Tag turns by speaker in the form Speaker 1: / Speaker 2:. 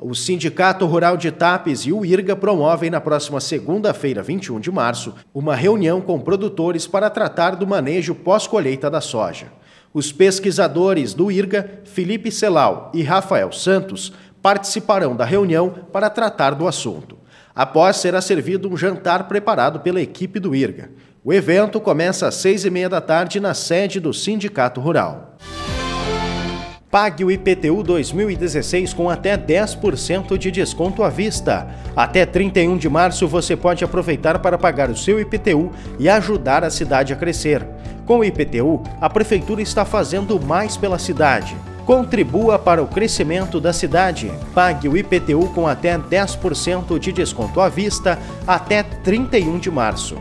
Speaker 1: O Sindicato Rural de Tapes e o IRGA promovem na próxima segunda-feira, 21 de março, uma reunião com produtores para tratar do manejo pós-colheita da soja. Os pesquisadores do IRGA, Felipe Celal e Rafael Santos, participarão da reunião para tratar do assunto. Após será servido um jantar preparado pela equipe do IRGA. O evento começa às seis e meia da tarde na sede do Sindicato Rural. Pague o IPTU 2016 com até 10% de desconto à vista. Até 31 de março você pode aproveitar para pagar o seu IPTU e ajudar a cidade a crescer. Com o IPTU, a Prefeitura está fazendo mais pela cidade. Contribua para o crescimento da cidade. Pague o IPTU com até 10% de desconto à vista até 31 de março.